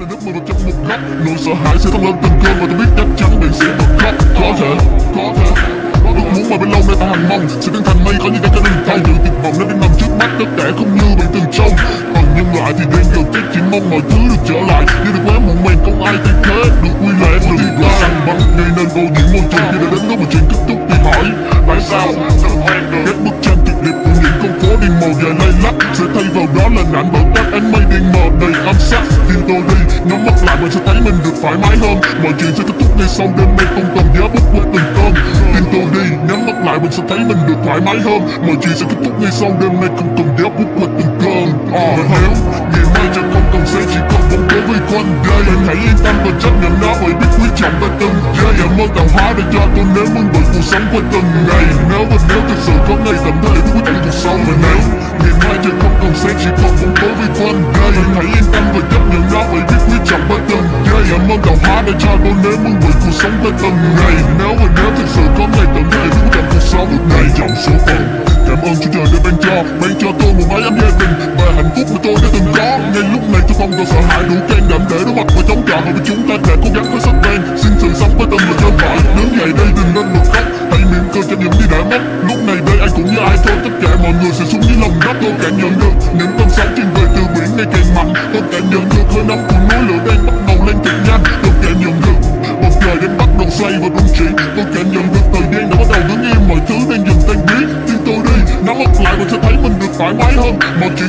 là nước mưa trong một góc nỗi sợ hãi sẽ thấm lên từng cơn và tôi biết chắc chắn mình sẽ bật khóc. Có thể có thể ước muốn mà bên lâu nay ta hằng mong. Sẽ biến thành mây có những cái đừng thay dự tuyệt vọng nó đang nằm trước mắt tất cả không như bạn từng trông. Còn nhân loại thì đang cầu chết chỉ mong mọi thứ được trở lại. Nhưng được quá muộn màng không ai thay thế. Được quy lệ được điều là săn bắn gây nên vô nhiễm môi trường. Khi đã đến lúc mà chuyện kết thúc thì hỏi, tại sao? Các bức tranh tuyệt đẹp của những con phố đêm màu dài lay lắc sẽ thay vào đó là nạn bảo các ánh mây nhắm mắt lại và sẽ thấy mình được thoải mái hơn. Mọi chuyện sẽ kết thúc ngay sau đêm nay không cần giá bút qua từng cơn. Tin tôi đi nhắm mắt lại mình sẽ thấy mình được thoải mái hơn. Mọi chuyện sẽ kết thúc ngay sau đêm nay không cần giá bút qua từng cơn. À, nếu ngày mai chẳng không cần sẽ chỉ còn bóng tối vây quanh đây anh hãy yên tâm và chấp nhận nó bởi biết quý trọng ta từng giây em mơ tạo hóa để cho tôi nếm mừng bởi cuộc sống qua từng ngày. Nếu và nếu thực sự có ngày tầm thời quyết định cuộc sống và nếu ngày mai chẳng không cần sẽ chỉ còn bóng tối vây quanh đây anh hãy yên tâm và chấp nhận nó bởi biết mơ để cho tôi nếm mừng vị cuộc sống qua từng ngày. Nếu và nếu thực sự có ngày tận thế biết quý cuộc sống. Một ngày chọn số phận. Cảm ơn Chúa Trời đã ban cho Ban cho tôi một mái ấm gia đình Và hạnh phúc mà tôi đã từng có. Ngay lúc này tôi không còn sợ hãi đủ can đảm để đối mặt và chống chọi Và chúng ta đã cố gắng với sức bền Xin sự sống với tâm và chân phải Đứng ngày đây đừng nên một khóc Hãy mỉm cười cho những đi đã mất. Lúc này đây ai cũng như ai thôi. Tất cả mọi người sẽ xuống dưới lòng đất. Tôi cảm nhận được những tâm sóng trên đời từ biển mặt càng cả cảm nhận được hơi nóng của núi lửa đang bắt đầu lên cực nhanh. Tôi cảm nhận được bầu trời đang bắt đầu xoay và rung chuyển. Tôi cảm nhận được thời gian đã bắt đầu đứng im, Mọi thứ đang dần tan biến. Tin tôi đi, Nắm mắt lại và sẽ thấy mình được thoải mái hơn. Mọi chuyện